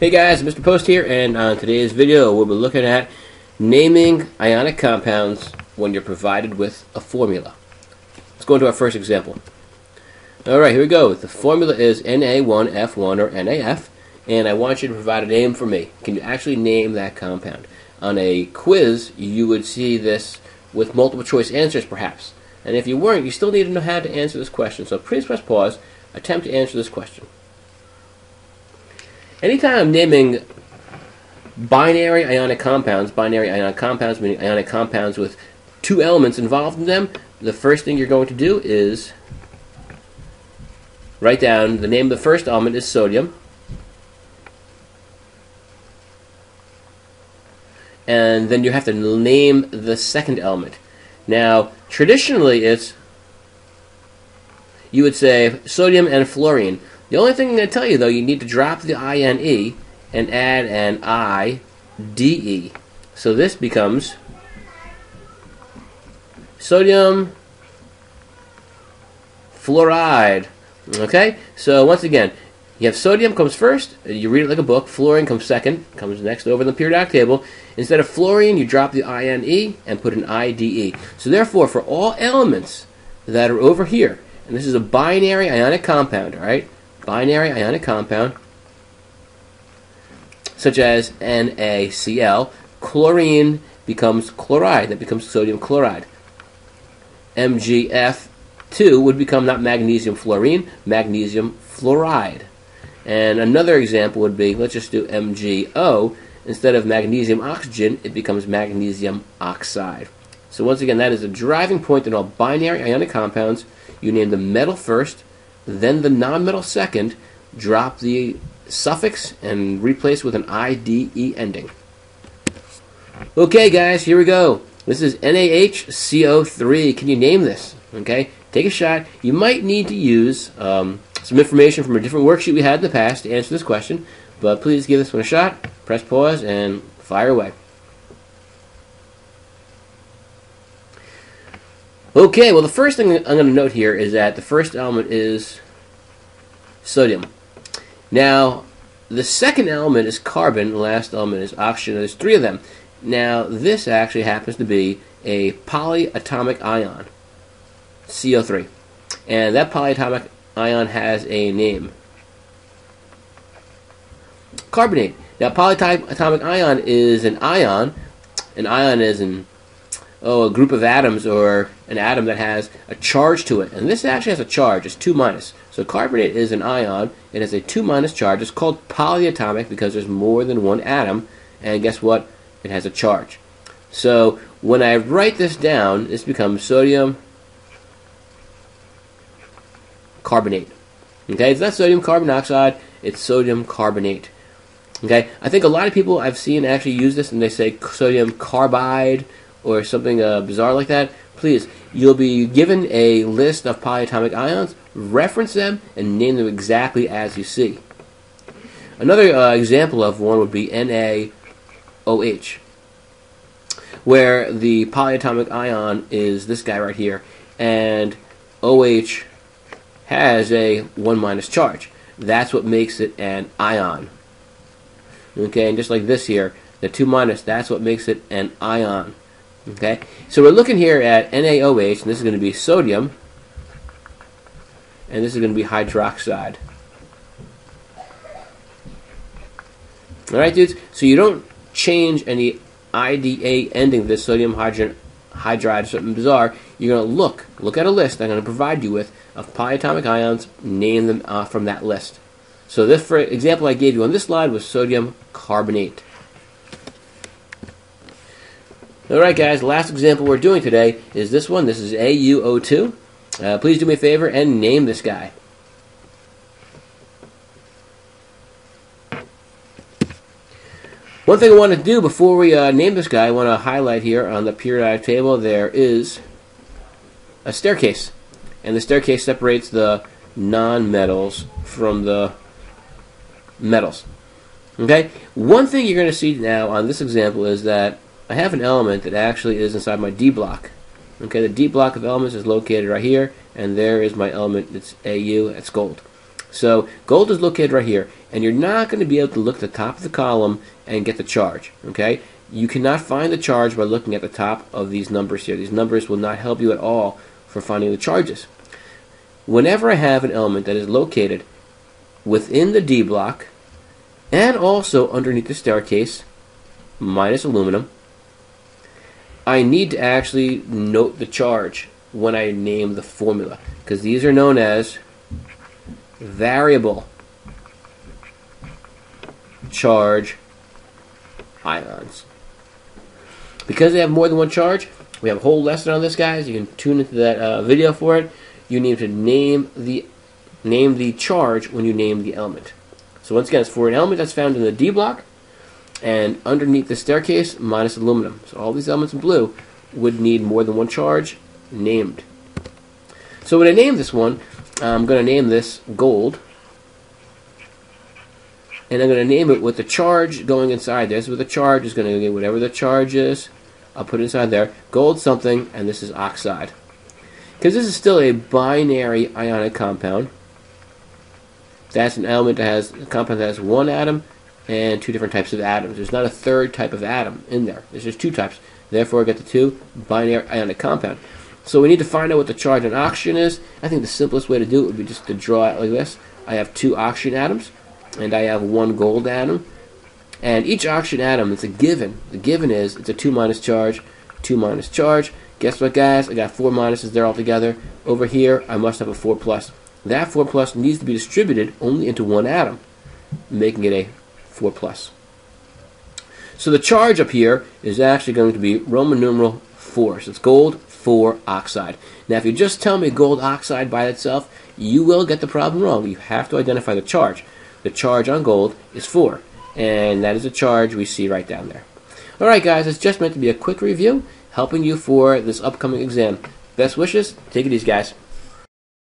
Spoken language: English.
Hey guys, Mr. Post here, and on today's video we'll be looking at naming ionic compounds when you're provided with a formula. Let's go into our first example. Alright, here we go. The formula is Na1F1 or NAF, and I want you to provide a name for me. Can you actually name that compound? On a quiz, you would see this with multiple choice answers perhaps. And if you weren't, you still need to know how to answer this question. So please press pause, attempt to answer this question. Anytime I'm naming binary ionic compounds, binary ionic compounds meaning ionic compounds with two elements involved in them, the first thing you're going to do is write down the name of the first element is sodium. And then you have to name the second element. Now, traditionally it's you would say sodium and fluorine. The only thing I'm going to tell you, though, you need to drop the INE and add an IDE. So this becomes sodium fluoride. Okay? So once again, you have sodium comes first, you read it like a book. Fluorine comes second, comes next over in the periodic table. Instead of fluorine, you drop the INE and put an IDE. So therefore, for all elements that are over here, and this is a binary ionic compound, all right? Binary ionic compound, such as NaCl, chlorine becomes chloride. That becomes sodium chloride. MgF2 would become not magnesium fluorine, magnesium fluoride. And another example would be, let's just do MgO. Instead of magnesium oxygen, it becomes magnesium oxide. So once again, that is the driving point in all binary ionic compounds. You name the metal first, then the nonmetal second, drop the suffix and replace with an IDE ending. Okay, guys, here we go. This is NaHCO3. Can you name this? Okay, take a shot. You might need to use um, some information from a different worksheet we had in the past to answer this question, but please give this one a shot. Press pause and fire away. Okay, well, the first thing I'm going to note here is that the first element is sodium. Now, the second element is carbon, the last element is oxygen. There's three of them. Now, this actually happens to be a polyatomic ion, CO3. And that polyatomic ion has a name. Carbonate. Now, polyatomic ion is an ion. An ion is an oh, a group of atoms or an atom that has a charge to it. And this actually has a charge. It's 2 minus. So carbonate is an ion. It has a 2 minus charge. It's called polyatomic because there's more than one atom. And guess what? It has a charge. So when I write this down, this becomes sodium carbonate. Okay, it's not sodium carbon dioxide, it's sodium carbonate. Okay, I think a lot of people I've seen actually use this and they say sodium carbide or something uh, bizarre like that, please, you'll be given a list of polyatomic ions, reference them, and name them exactly as you see. Another uh, example of one would be NaOH, where the polyatomic ion is this guy right here, and OH has a 1 minus charge. That's what makes it an ion. Okay, and just like this here, the 2 minus, that's what makes it an ion. Okay, so we're looking here at NaOH, and this is going to be sodium, and this is going to be hydroxide. Alright, dudes, so you don't change any IDA ending this sodium hydrogen hydride something bizarre. You're going to look, look at a list I'm going to provide you with of polyatomic ions, name them uh, from that list. So this, for example, I gave you on this slide was sodium carbonate. Alright guys, last example we're doing today is this one. This is AuO2. Uh, please do me a favor and name this guy. One thing I want to do before we uh, name this guy, I want to highlight here on the periodic table there is a staircase. And the staircase separates the non-metals from the metals. Okay? One thing you're going to see now on this example is that I have an element that actually is inside my D block. Okay, the D block of elements is located right here, and there is my element that's AU, that's gold. So gold is located right here, and you're not going to be able to look at the top of the column and get the charge. Okay, you cannot find the charge by looking at the top of these numbers here. These numbers will not help you at all for finding the charges. Whenever I have an element that is located within the D block and also underneath the staircase minus aluminum, I need to actually note the charge when I name the formula because these are known as variable charge ions. Because they have more than one charge, we have a whole lesson on this, guys. You can tune into that uh, video for it. You need to name the name the charge when you name the element. So once again, it's for an element that's found in the D block and underneath the staircase minus aluminum. So all these elements in blue would need more than one charge named. So when I name this one, I'm going to name this gold. And I'm going to name it with the charge going inside there. So with the charge is going to get whatever the charge is. I'll put it inside there. Gold something, and this is oxide. Because this is still a binary ionic compound. That's an element that has a compound that has one atom and two different types of atoms. There's not a third type of atom in there. There's just two types. Therefore, I get the two binary ionic compound. So we need to find out what the charge on oxygen is. I think the simplest way to do it would be just to draw it like this. I have two oxygen atoms, and I have one gold atom. And each oxygen atom is a given. The given is it's a 2 minus charge, 2 minus charge. Guess what, guys? I got four minuses there altogether. Over here, I must have a 4 plus. That 4 plus needs to be distributed only into one atom, making it a 4 plus. So the charge up here is actually going to be Roman numeral 4. So it's gold 4 oxide. Now, if you just tell me gold oxide by itself, you will get the problem wrong. You have to identify the charge. The charge on gold is 4, and that is the charge we see right down there. Alright, guys, it's just meant to be a quick review, helping you for this upcoming exam. Best wishes. Take it easy, guys.